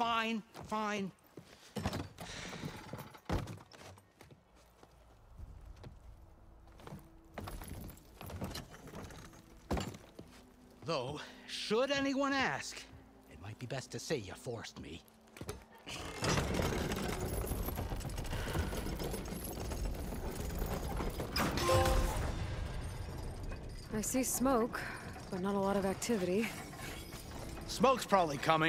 fine, fine. Though, should anyone ask, it might be best to say you forced me. I see smoke, but not a lot of activity. Smoke's probably coming.